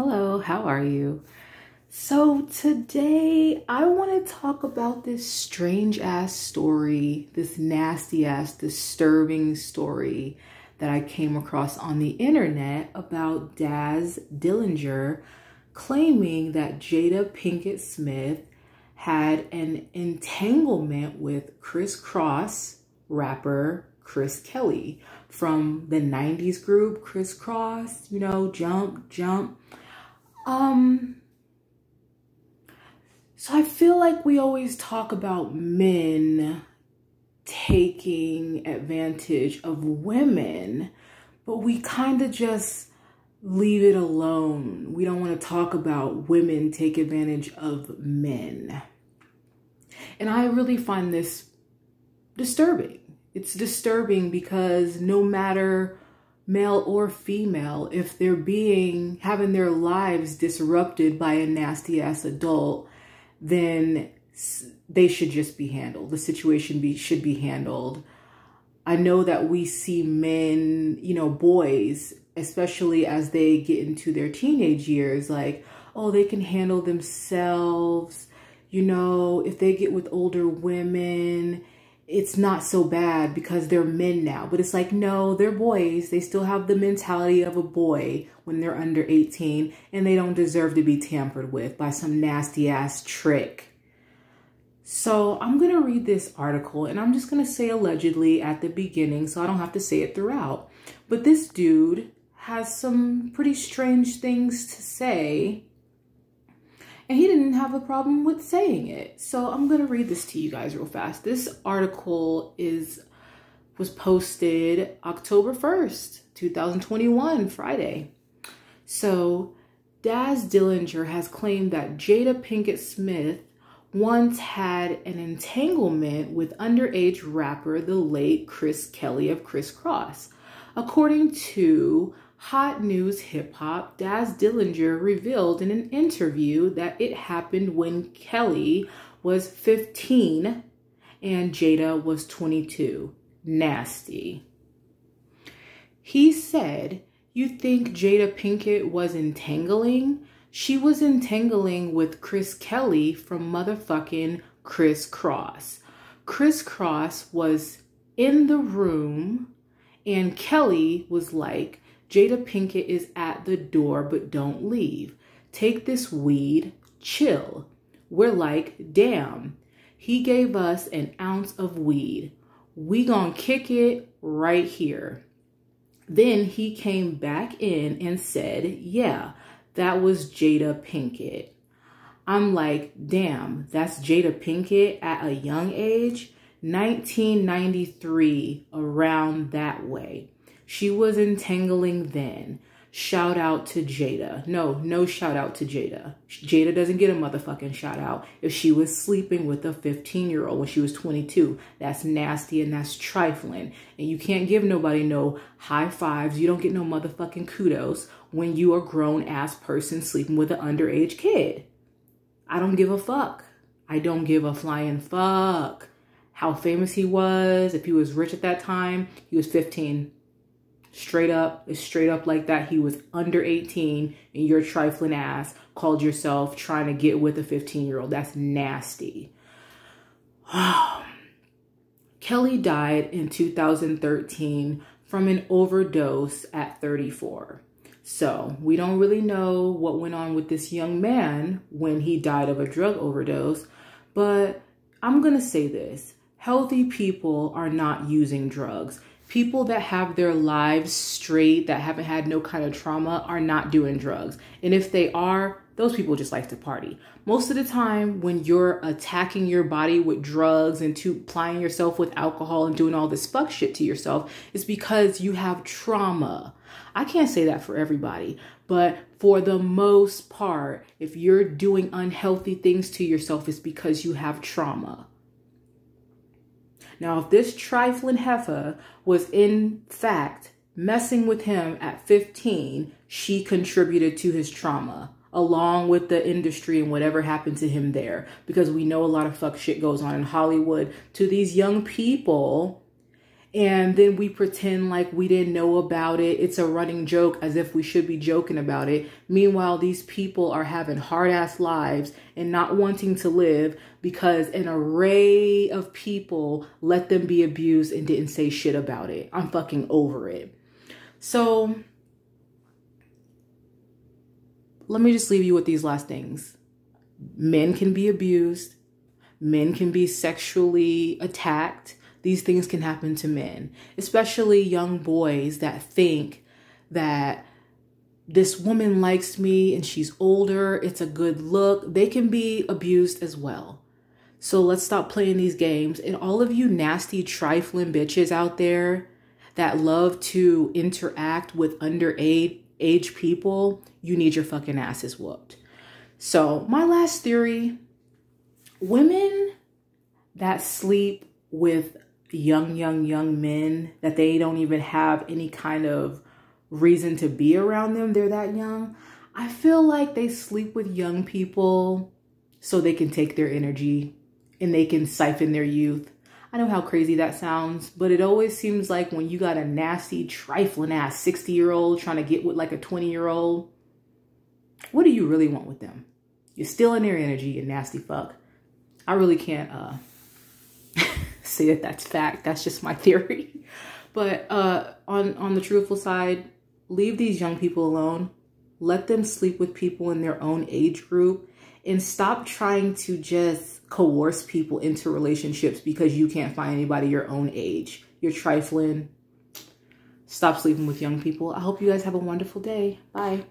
Hello, how are you? So, today I want to talk about this strange ass story, this nasty ass, disturbing story that I came across on the internet about Daz Dillinger claiming that Jada Pinkett Smith had an entanglement with Kris Kross, rapper Chris Kelly from the 90s group Kris Kross, you know, Jump, Jump. Um, so I feel like we always talk about men taking advantage of women, but we kind of just leave it alone. We don't want to talk about women take advantage of men. And I really find this disturbing. It's disturbing because no matter male or female, if they're being having their lives disrupted by a nasty ass adult, then they should just be handled. The situation be, should be handled. I know that we see men, you know, boys, especially as they get into their teenage years, like, oh, they can handle themselves. You know, if they get with older women, it's not so bad because they're men now. But it's like, no, they're boys. They still have the mentality of a boy when they're under 18 and they don't deserve to be tampered with by some nasty ass trick. So I'm going to read this article and I'm just going to say allegedly at the beginning so I don't have to say it throughout. But this dude has some pretty strange things to say and he didn't have a problem with saying it. So I'm going to read this to you guys real fast. This article is was posted October 1st, 2021, Friday. So Daz Dillinger has claimed that Jada Pinkett Smith once had an entanglement with underage rapper the late Chris Kelly of Kris Kross. According to Hot News Hip Hop, Daz Dillinger revealed in an interview that it happened when Kelly was 15 and Jada was 22. Nasty. He said, You think Jada Pinkett was entangling? She was entangling with Chris Kelly from motherfucking Kris Kross. Kris Kross was in the room and Kelly was like, Jada Pinkett is at the door, but don't leave. Take this weed, chill. We're like, damn, he gave us an ounce of weed. We gonna kick it right here. Then he came back in and said, yeah, that was Jada Pinkett. I'm like, damn, that's Jada Pinkett at a young age? 1993, around that way. She was entangling then. Shout out to Jada. No, no shout out to Jada. Jada doesn't get a motherfucking shout out if she was sleeping with a 15 year old when she was 22. That's nasty and that's trifling. And you can't give nobody no high fives. You don't get no motherfucking kudos when you are grown ass person sleeping with an underage kid. I don't give a fuck. I don't give a flying fuck. How famous he was, if he was rich at that time, he was 15 straight up, it's straight up like that. He was under 18 and your trifling ass called yourself trying to get with a 15 year old. That's nasty. Kelly died in 2013 from an overdose at 34. So we don't really know what went on with this young man when he died of a drug overdose, but I'm going to say this. Healthy people are not using drugs people that have their lives straight, that haven't had no kind of trauma, are not doing drugs. And if they are, those people just like to party. Most of the time, when you're attacking your body with drugs and to applying yourself with alcohol and doing all this fuck shit to yourself, it's because you have trauma. I can't say that for everybody, but for the most part, if you're doing unhealthy things to yourself, it's because you have trauma. Now, if this trifling heifer was in fact messing with him at 15, she contributed to his trauma along with the industry and whatever happened to him there. Because we know a lot of fuck shit goes on in Hollywood to these young people. And then we pretend like we didn't know about it. It's a running joke as if we should be joking about it. Meanwhile, these people are having hard ass lives and not wanting to live because an array of people let them be abused and didn't say shit about it. I'm fucking over it. So let me just leave you with these last things. Men can be abused. Men can be sexually attacked these things can happen to men, especially young boys that think that this woman likes me and she's older, it's a good look. They can be abused as well. So let's stop playing these games. And all of you nasty, trifling bitches out there that love to interact with underage age people, you need your fucking asses whooped. So, my last theory women that sleep with young, young, young men that they don't even have any kind of reason to be around them. They're that young. I feel like they sleep with young people so they can take their energy and they can siphon their youth. I know how crazy that sounds, but it always seems like when you got a nasty, trifling ass 60 year old trying to get with like a 20 year old, what do you really want with them? You're stealing their energy, you nasty fuck. I really can't uh say that that's fact. That's just my theory. But uh, on, on the truthful side, leave these young people alone. Let them sleep with people in their own age group and stop trying to just coerce people into relationships because you can't find anybody your own age. You're trifling. Stop sleeping with young people. I hope you guys have a wonderful day. Bye.